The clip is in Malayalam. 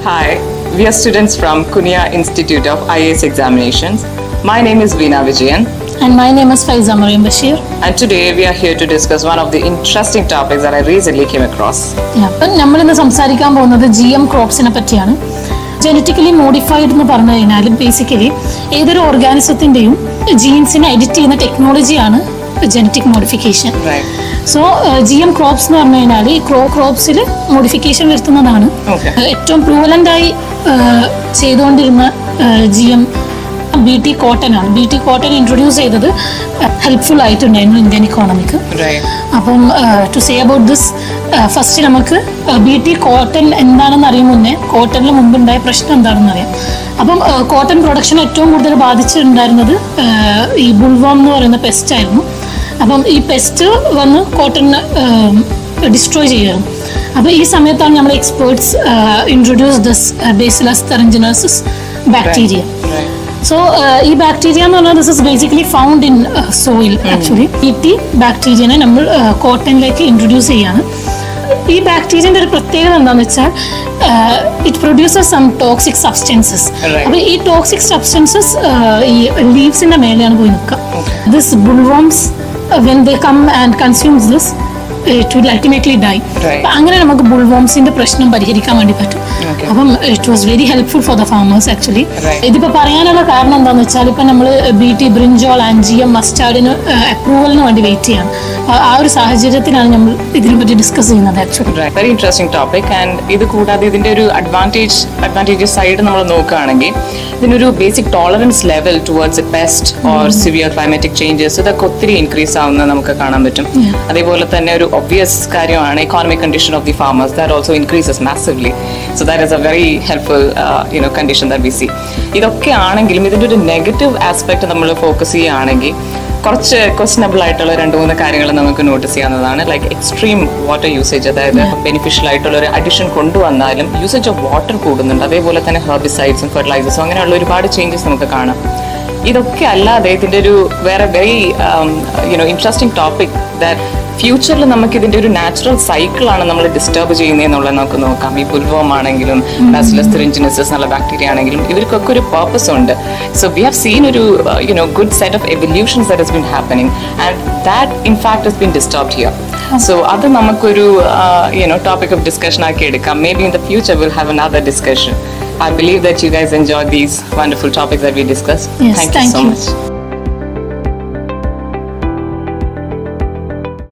Hi, we are students from Kunia Institute of IAS Examinations. My name is Veena Vijayan, And my name is Faiza Mariam Bashir. and today we are here to discuss one of the interesting topics that I recently came across. അപ്പം നമ്മളിന്ന് സംസാരിക്കാൻ പോകുന്നത് ജി എം ക്രോപ്സിനെ പറ്റിയാണ് ജനറ്റിക്കലി മോഡിഫൈഡ് എന്ന് പറഞ്ഞു കഴിഞ്ഞാൽ ബേസിക്കലി ഏതൊരു ഓർഗാനിസത്തിന്റെയും ജീൻസിനെ എഡിറ്റ് ചെയ്യുന്ന ടെക്നോളജിയാണ് genetic modification. So G M crops എന്ന് പറഞ്ഞു കഴിഞ്ഞാൽ ഈ ക്രോ ക്രോപ്സിൽ മോഡിഫിക്കേഷൻ വരുത്തുന്നതാണ്. ഏറ്റവും പ്രൂവലന്റ് ആയി ചെയ്തുകൊണ്ടിരുന്ന G M B T cotton ആണ്. ബി ടി കോട്ടൺ ഇൻട്രൊഡ്യൂസ് ചെയ്തത് ഹെൽപ്ഫുൾ ആയിട്ടുണ്ടായിരുന്നു ഇന്ത്യൻ ഇക്കോണമിക്ക്. അപ്പം to say about this first നമുക്ക് ബി ടി കോട്ടൺ എന്താണെന്ന് അറിയും മുന്നേ കോട്ടണിന് മുമ്പുണ്ടായ പ്രശ്നം എന്താണെന്ന് അറിയാം. അപ്പം കോട്ടൺ പ്രൊഡക്ഷൻ ഏറ്റവും കൂടുതൽ ബാധിച്ചിട്ടുണ്ടായിരുന്നത് ഈ ബുൾവോം എന്ന് പറയുന്ന പെസ്റ്റ് ആയിരുന്നു. അപ്പം ഈ പെസ്റ്റ് വന്ന് കോട്ടണിന് ഡിസ്ട്രോയ് ചെയ്യുകയാണ് അപ്പോൾ ഈ സമയത്താണ് നമ്മൾ experts introduce this bacillus thuringiensis bacteria so ഈ ബാക്ടീരിയ എന്ന് പറഞ്ഞാൽ this is basically found in soil actually ഈ ടി ബാക്ടീരിയനെ നമ്മൾ കോട്ടണിലേക്ക് ഇൻട്രൊഡ്യൂസ് ചെയ്യാണ്. ഈ ബാക്ടീരിയന്റെ ഒരു പ്രത്യേകത എന്താണെന്ന് വെച്ചാൽ it produces some toxic substances അപ്പൊ അപ്പോൾ ഈ ടോക്സിക് സബ്സ്റ്റൻസസ് ഈ ലീവ്സിന്റെ മേലെയാണ് പോയി നിൽക്കുക. This bollworms when they come and consumes this it will ultimately die Right. അങ്ങനെ നമുക്ക് ബുൾവോംസിന്റെ പ്രശ്നം പരിഹരിക്കാൻ വേണ്ടി പറ്റും. അപ്പം it was very helpful for the farmers actually Right. ഇതിപ്പോ പറയാനുള്ള കാരണം എന്താണെന്ന് വെച്ചാൽ ഇപ്പൊ നമ്മൾ ബി ടി ബ്രിഞ്ചോൾ ആൻജിയം മസ്റ്റാർഡിന് അപ്രൂവലിന് വേണ്ടി വെയിറ്റ് ചെയ്യാണ്. ആ- ആ ഒരു സാഹചര്യത്തിലാണ് നമ്മൾ ഇതിനെപ്പറ്റി ഡിസ്കസ് ചെയ്യുന്നത് actually very interesting topic and ഇത് കൂടാതെ ഇതിന്റെ ഒരു അഡ്വാന്റേജ് അഡ്വാന്റേജസ് സൈഡ് നമ്മൾ നോക്കുകയാണെങ്കിൽ ഇതിനൊരു basic tolerance level towards best pest or severe climatic changes ഇതൊക്കെ ഒത്തിരി ഇൻക്രീസ് ആവുന്ന നമുക്ക് കാണാൻ പറ്റും. അതേപോലെ തന്നെ ഒരു ഒബ്വിയസ് കാര്യമാണ് economic condition of the farmers that also increases massively so that is a very helpful you know condition that B C ഇതൊക്കെ ആണെങ്കിലും ഇതിന്റെ ഒരു നെഗറ്റീവ് ആസ്പെക്ട് നമ്മൾ ഫോക്കസ് ചെയ്യുകയാണെങ്കിൽ കുറച്ച് ക്വസ്റ്റനബിൾ ആയിട്ടുള്ള രണ്ട് മൂന്ന് കാര്യങ്ങൾ നമുക്ക് നോട്ടീസ് ചെയ്യാവുന്നതാണ്. ലൈക്ക് എക്സ്ട്രീം വാട്ടർ യൂസേജ് അതായത് ബെനിഫിഷ്യൽ ആയിട്ടുള്ള ഒരു അഡിഷൻ കൊണ്ടുവന്നാലും യൂസേജ് ഓഫ് വാട്ടർ കൂടുന്നുണ്ട്. അതേപോലെ തന്നെ ഹെർബിസൈഡ്സും ഫെർട്ടിലൈസേഴ്സും അങ്ങനെയുള്ള ഒരുപാട് ചേഞ്ചസ് നമുക്ക് കാണാം. ഇതൊക്കെ അല്ലാതെ ഇതിന്റെ ഒരു വേറെ very you know interesting topic that ഫ്യൂച്ചറിൽ നമുക്ക് ഇതിന്റെ ഒരു നാച്ചുറൽ സൈക്കിളാണ് നമ്മൾ ഡിസ്റ്റർബ് ചെയ്യുന്നതെന്നുള്ളത് നമുക്ക് നോക്കാം. ഈ പുൽവോം ആണെങ്കിലും ബാസിലസ് തിരിഞ്ചിനസസ് എന്നുള്ള ബാക്ടീരിയ ആണെങ്കിലും ഇവർക്കൊക്കെ ഒരു പേർപ്പസ് ഉണ്ട്. സോ വി ഹാവ് സീൻ ഒരു you know good set of evolutions that has been happening and that in fact has been disturb here so അത് നമുക്കൊരു you know topic of discussion ആക്കി എടുക്കാം. Maybe in the future will have another discussion I believe that you guys enjoyed these wonderful topics that we discussed. Yes, thank, thank you so you. much.